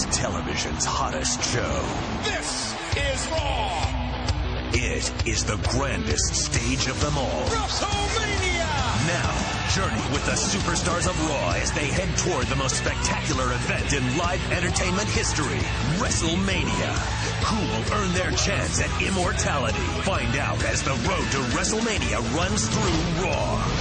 is television's hottest show. This is Raw. It is the grandest stage of them all. WrestleMania. Now, journey with the superstars of Raw as they head toward the most spectacular event in live entertainment history, WrestleMania. Who will earn their chance at immortality? Find out as the road to WrestleMania runs through Raw.